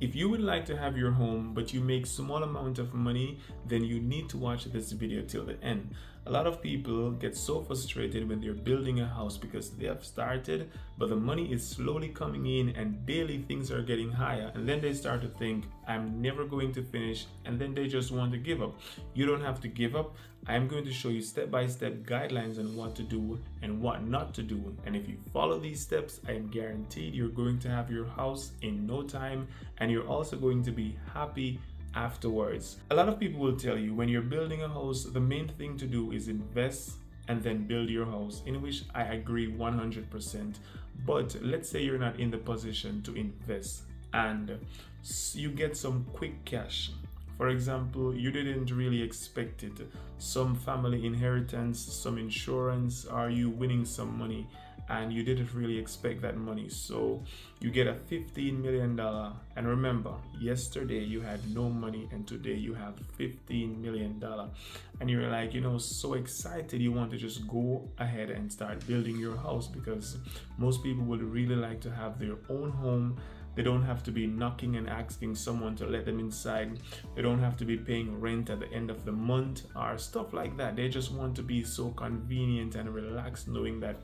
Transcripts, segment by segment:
If you would like to have your home but you make small amount of money, then you need to watch this video till the end. A lot of people get so frustrated when they're building a house because they have started, but the money is slowly coming in and daily things are getting higher. And then they start to think, I'm never going to finish. And then they just want to give up. You don't have to give up. I'm going to show you step by step guidelines on what to do and what not to do. And if you follow these steps, I am guaranteed you're going to have your house in no time and you're also going to be happy afterwards. A lot of people will tell you when you're building a house, the main thing to do is invest and then build your house, in which I agree 100%. But let's say you're not in the position to invest and you get some quick cash. For example, you didn't really expect it. Some family inheritance, some insurance, are you winning some money and you didn't really expect that money. So you get a $15 million. And remember, yesterday you had no money and today you have $15 million. And you're like, you know, so excited you want to just go ahead and start building your house because most people would really like to have their own home they don't have to be knocking and asking someone to let them inside. They don't have to be paying rent at the end of the month or stuff like that. They just want to be so convenient and relaxed knowing that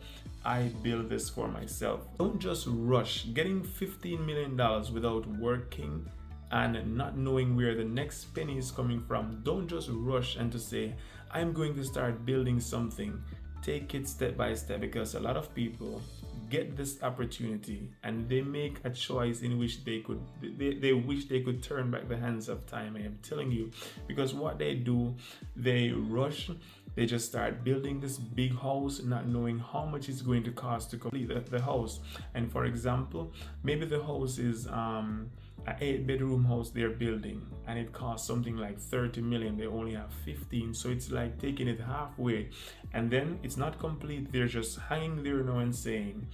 I build this for myself. Don't just rush. Getting $15 million without working and not knowing where the next penny is coming from. Don't just rush and to say, I'm going to start building something. Take it step by step because a lot of people get this opportunity and they make a choice in which they could they, they wish they could turn back the hands of time i am telling you. Because what they do they rush they just start building this big house not knowing how much it's going to cost to complete the, the house. And for example maybe the house is um an eight bedroom house they're building and it costs something like 30 million they only have 15 so it's like taking it halfway. And then it's not complete they're just hanging there now and saying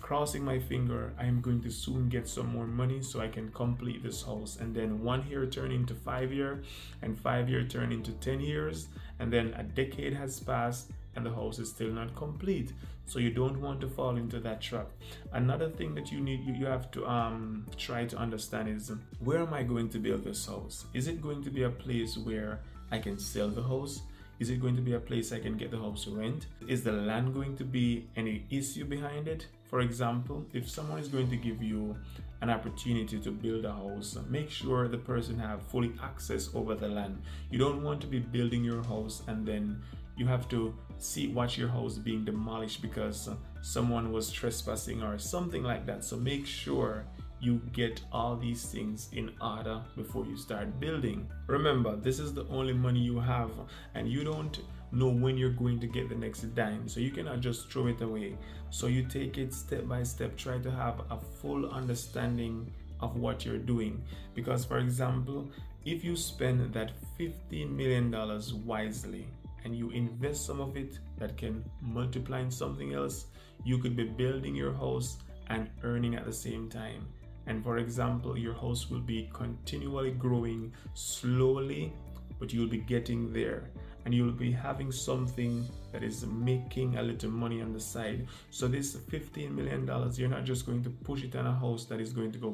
crossing my finger i am going to soon get some more money so i can complete this house. And then one year turn into five year and five year turn into 10 years and then a decade has passed and the house is still not complete so you don't want to fall into that trap. Another thing that you need you, have to um try to understand is where am i going to build this house? Is it going to be a place where i can sell the house? Is it going to be a place i can get the house to rent? Is the land going to be any issue behind it? For example if someone is going to give you an opportunity to build a house make sure the person have fully access over the land. You don't want to be building your house and then you have to see watch your house being demolished because uh, someone was trespassing or something like that. So make sure you get all these things in order before you start building. Remember this is the only money you have and you don't know when you're going to get the next dime. So you cannot just throw it away. So you take it step by step. Try to have a full understanding of what you're doing. Because for example if you spend that 15 million dollars wisely and you invest some of it that can multiply in something else, you could be building your house and earning at the same time. And for example, your house will be continually growing slowly, but you'll be getting there and you'll be having something that is making a little money on the side. So this 15 million dollars, you're not just going to push it on a house that is going to go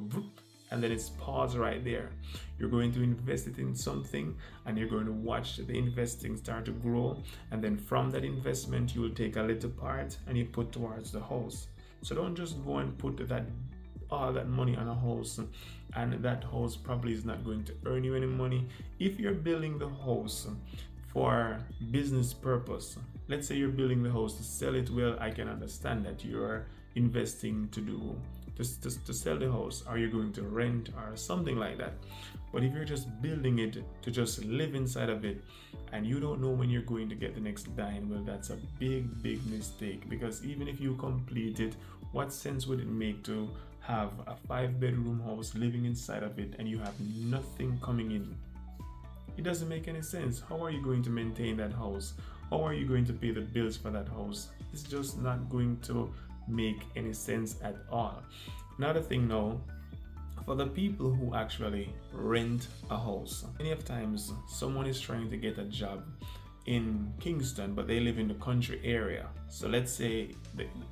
and then it's pause right there. You're going to invest it in something and you're going to watch the investing start to grow. And then from that investment, you will take a little part and you put towards the house. So don't just go and put that all that money on a house and that house probably is not going to earn you any money. If you're building the house for business purpose, let's say you're building the house to sell it well, I can understand that you're investing to do to, sell the house are you going to rent or something like that? But if you're just building it to just live inside of it and you don't know when you're going to get the next dime well that's a big big mistake. Because even if you complete it what sense would it make to have a five bedroom house living inside of it and you have nothing coming in? It doesn't make any sense. How are you going to maintain that house? How are you going to pay the bills for that house? It's just not going to make any sense at all. Another thing now, for the people who actually rent a house, many of times someone is trying to get a job in Kingston, but they live in the country area. So let's say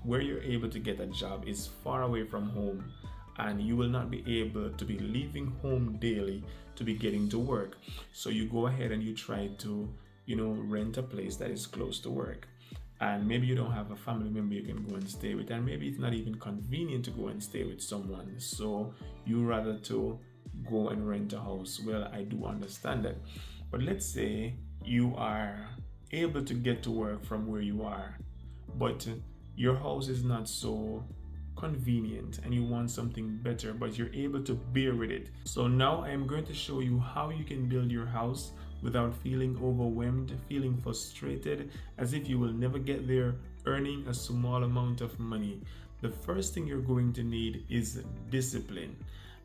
where you're able to get a job is far away from home and you will not be able to be leaving home daily to be getting to work. So you go ahead and you try to, you know, rent a place that is close to work. And maybe you don't have a family member you can go and stay with, and maybe it's not even convenient to go and stay with someone. So you rather to go and rent a house. Well, I do understand that. But let's say you are able to get to work from where you are, but your house is not so convenient and you want something better, but you're able to bear with it. So now I am going to show you how you can build your house without feeling overwhelmed, feeling frustrated, as if you will never get there, earning a small amount of money. The first thing you're going to need is discipline.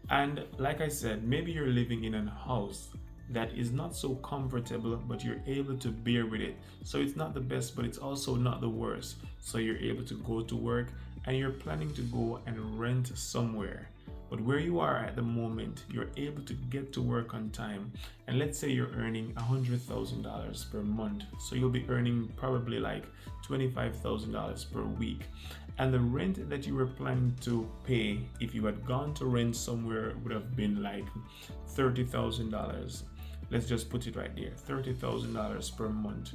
And like I said, maybe you're living in a house that is not so comfortable, but you're able to bear with it. So it's not the best, but it's also not the worst. So you're able to go to work and you're planning to go and rent somewhere. But where you are at the moment, you're able to get to work on time. And let's say you're earning $100,000 per month. So you'll be earning probably like $25,000 per week. And the rent that you were planning to pay if you had gone to rent somewhere would have been like $30,000. Let's just put it right there $30,000 per month.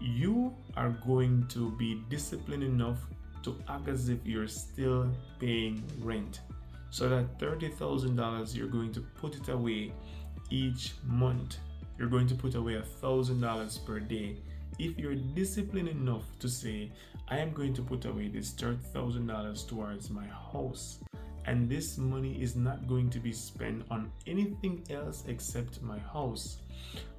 You are going to be disciplined enough to act as if you're still paying rent. So that $30,000 you're going to put it away each month. You're going to put away $1,000 per day. If you're disciplined enough to say, I am going to put away this $30,000 towards my house, and this money is not going to be spent on anything else except my house.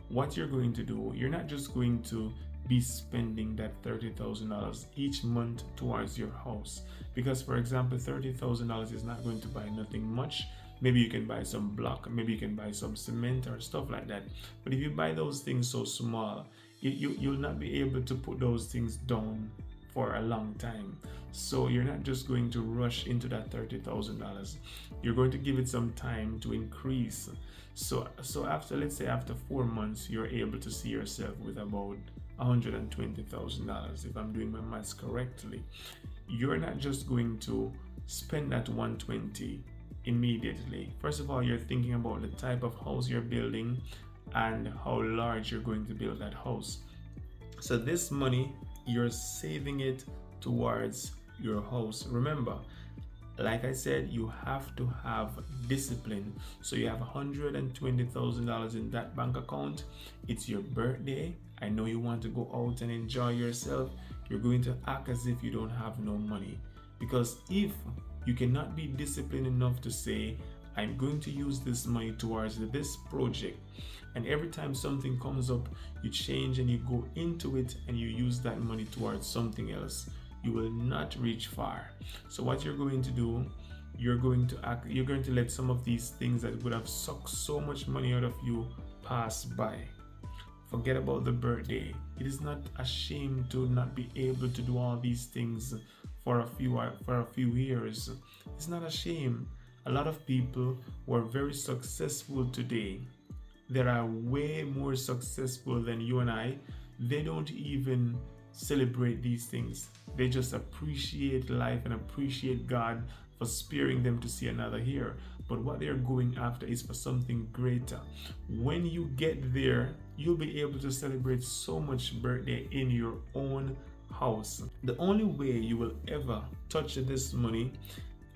What you're going to do, you're not just going to be spending that $30,000 each month towards your house. Because, for example, $30,000 is not going to buy nothing much. Maybe you can buy some block, maybe you can buy some cement or stuff like that. But if you buy those things so small, you, you, you'll not be able to put those things down for a long time. So you're not just going to rush into that $30,000. You're going to give it some time to increase. So so after let's say after 4 months you're able to see yourself with about $120,000 if I'm doing my maths correctly. You're not just going to spend that 120 immediately. First of all, you're thinking about the type of house you're building and how large you're going to build that house. So this money, you're saving it towards your house. Remember, like I said, you have to have discipline. So you have $120,000 in that bank account. It's your birthday. I know you want to go out and enjoy yourself. You're going to act as if you don't have no money. Because if you cannot be disciplined enough to say, I'm going to use this money towards this project. And every time something comes up, you change and you go into it and you use that money towards something else you will not reach far. So what you're going to do, you're going to act, you're going to let some of these things that would have sucked so much money out of you pass by. Forget about the birthday. It is not a shame to not be able to do all these things for a few for a few years. It's not a shame. A lot of people were very successful today. They are way more successful than you and I. They don't even celebrate these things. They just appreciate life and appreciate God for sparing them to see another year. But what they're going after is for something greater. When you get there, you'll be able to celebrate so much birthday in your own house. The only way you will ever touch this money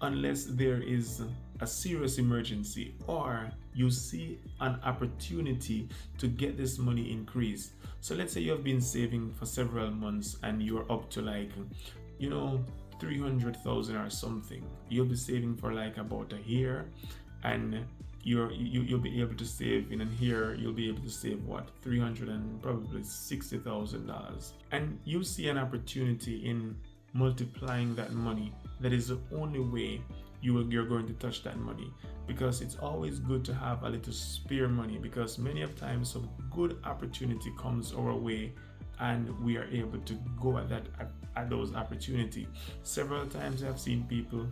unless there is a serious emergency or you see an opportunity to get this money increased. So let's say you have been saving for several months and you're up to like, you know, 300,000 or something. You'll be saving for like about a year and you're you, you'll be able to save in a year you'll be able to save what 300 and probably 60 thousand dollars and you see an opportunity in multiplying that money that is the only way you will, you're going to touch that money. Because it's always good to have a little spare money because many of times some good opportunity comes our way and we are able to go at that at, at those opportunity. Several times i've seen people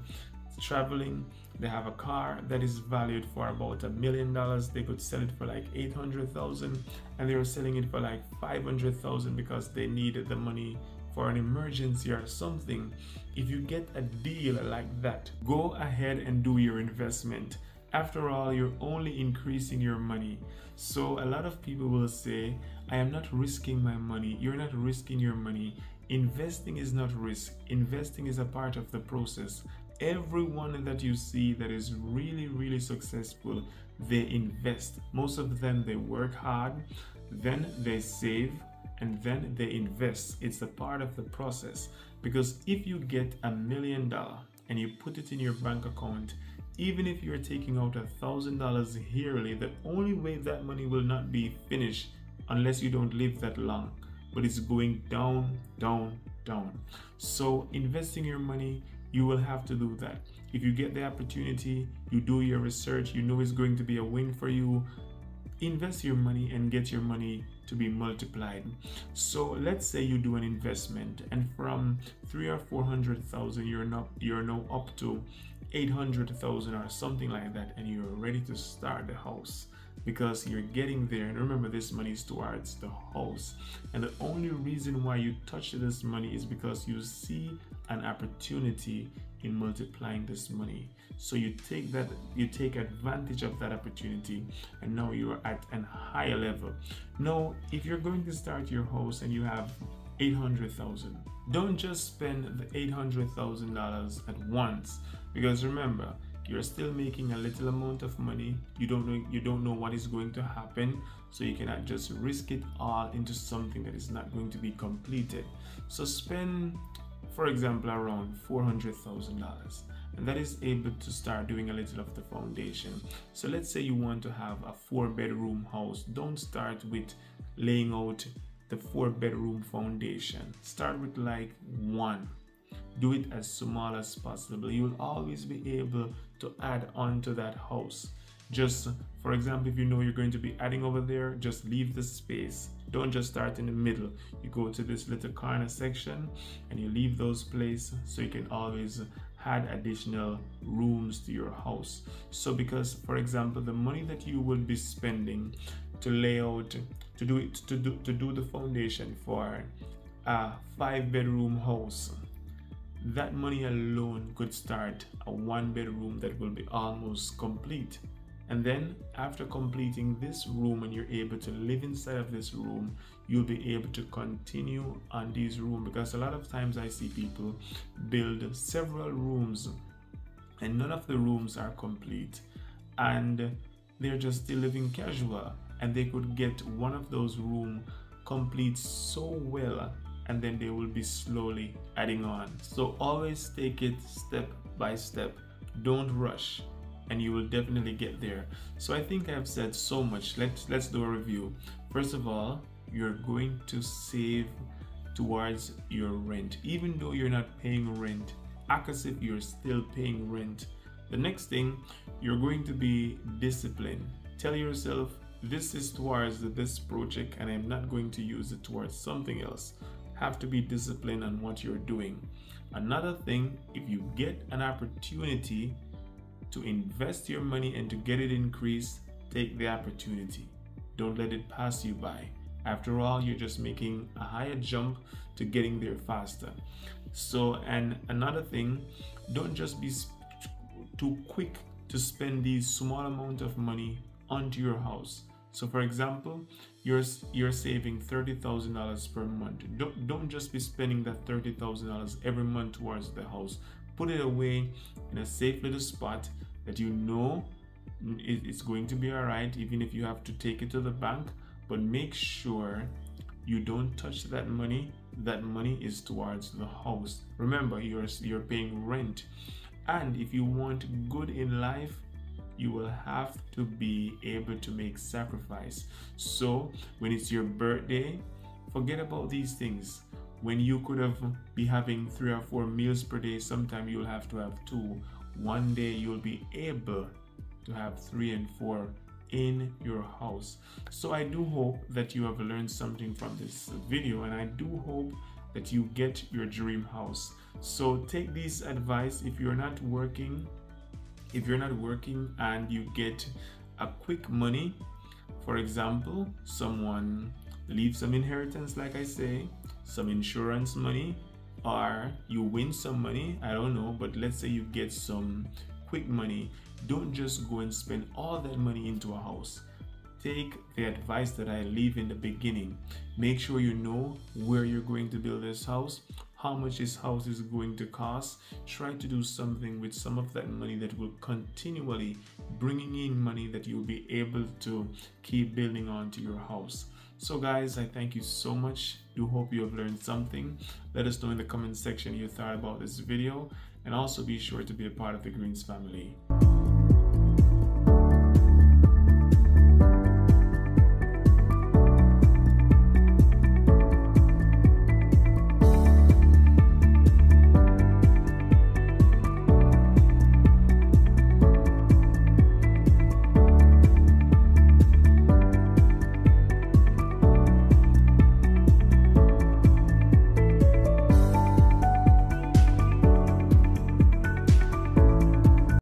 traveling they have a car that is valued for about a million dollars. They could sell it for like 800,000 and they were selling it for like 500,000 because they needed the money for an emergency or something, if you get a deal like that, go ahead and do your investment. After all, you're only increasing your money. So a lot of people will say, I am not risking my money. You're not risking your money. Investing is not risk. Investing is a part of the process. Everyone that you see that is really, really successful, they invest. Most of them, they work hard, then they save, and then they invest. It's a part of the process. Because if you get a million dollar and you put it in your bank account, even if you're taking out a thousand dollars yearly, the only way that money will not be finished unless you don't live that long, but it's going down, down, down. So investing your money, you will have to do that. If you get the opportunity, you do your research, you know it's going to be a win for you, invest your money and get your money to be multiplied. So let's say you do an investment and from three or four hundred thousand you're now you're now up to eight hundred thousand or something like that and you're ready to start the house because you're getting there and remember this money is towards the house and the only reason why you touch this money is because you see an opportunity in multiplying this money. So you take that you take advantage of that opportunity and now you are at a higher level. Now if you're going to start your house and you have 800,000 don't just spend the $800,000 at once. Because remember you're still making a little amount of money. You don't know you don't know what is going to happen. So you cannot just risk it all into something that is not going to be completed. So spend for example around $400,000 and that is able to start doing a little of the foundation. So let's say you want to have a four bedroom house. Don't start with laying out the four bedroom foundation. Start with like one. Do it as small as possible. You will always be able to add on to that house. Just for example if you know you're going to be adding over there just leave the space don't just start in the middle. You go to this little corner section and you leave those place so you can always add additional rooms to your house. So because for example the money that you will be spending to lay out to do it to do to do the foundation for a five bedroom house that money alone could start a one bedroom that will be almost complete and then after completing this room and you're able to live inside of this room, you'll be able to continue on these room because a lot of times I see people build several rooms and none of the rooms are complete and they're just still living casual and they could get one of those room complete so well and then they will be slowly adding on. So always take it step by step. Don't rush and you will definitely get there. So I think I've said so much. Let's let's do a review. First of all, you're going to save towards your rent. Even though you're not paying rent, act as if you're still paying rent. The next thing, you're going to be disciplined. Tell yourself this is towards this project and I'm not going to use it towards something else. Have to be disciplined on what you're doing. Another thing, if you get an opportunity to invest your money and to get it increased, take the opportunity. Don't let it pass you by. After all, you're just making a higher jump to getting there faster. So, and another thing, don't just be too quick to spend these small amount of money onto your house. So, for example, you're you're saving thirty thousand dollars per month. Don't don't just be spending that thirty thousand dollars every month towards the house. Put it away in a safe little spot that you know it's going to be all right even if you have to take it to the bank. But make sure you don't touch that money. That money is towards the house. Remember you're you're paying rent. And if you want good in life you will have to be able to make sacrifice. So when it's your birthday forget about these things when you could have be having three or four meals per day sometime you'll have to have two one day you'll be able to have three and four in your house. So I do hope that you have learned something from this video and I do hope that you get your dream house. So take this advice if you're not working, if you're not working and you get a quick money, for example, someone leave some inheritance, like I say, some insurance money, or you win some money. I don't know, but let's say you get some quick money. Don't just go and spend all that money into a house. Take the advice that I leave in the beginning. Make sure you know where you're going to build this house, how much this house is going to cost. Try to do something with some of that money that will continually bringing in money that you'll be able to keep building onto your house. So guys, I thank you so much. Do hope you have learned something. Let us know in the comment section your thought about this video and also be sure to be a part of the Greens family.